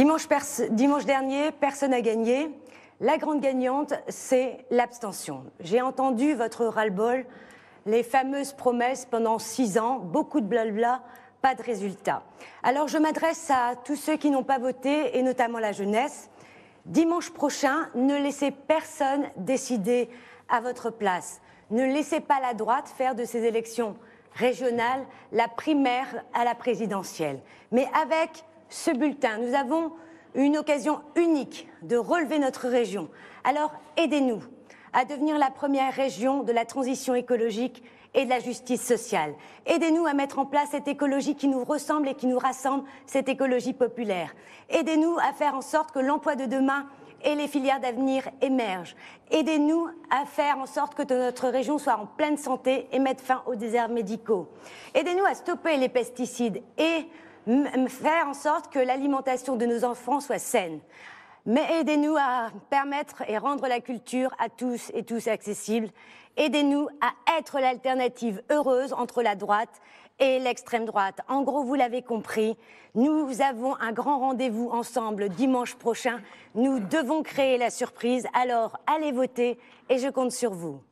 Dimanche, dernier, personne n'a gagné. La grande gagnante, c'est l'abstention. J'ai entendu votre ras-le-bol, les fameuses promesses pendant six ans, beaucoup de blabla, pas de résultat. Alors je m'adresse à tous ceux qui n'ont pas voté, et notamment la jeunesse. Dimanche prochain, ne laissez personne décider à votre place. Ne laissez pas la droite faire de ces élections régionales la primaire à la présidentielle. Mais avec ce bulletin, nous avons une occasion unique de relever notre région. Alors aidez-nous à devenir la première région de la transition écologique et de la justice sociale. Aidez-nous à mettre en place cette écologie qui nous ressemble et qui nous rassemble, cette écologie populaire. Aidez-nous à faire en sorte que l'emploi de demain et les filières d'avenir émergent. Aidez-nous à faire en sorte que notre région soit en pleine santé et mettre fin aux déserts médicaux. Aidez-nous à stopper les pesticides et faire en sorte que l'alimentation de nos enfants soit saine. Mais aidez-nous à permettre et rendre la culture à tous et tous accessible. Aidez-nous à être l'alternative heureuse entre la droite et l'extrême droite. En gros, vous l'avez compris, nous avons un grand rendez-vous ensemble dimanche prochain. Nous devons créer la surprise. Alors, allez voter et je compte sur vous.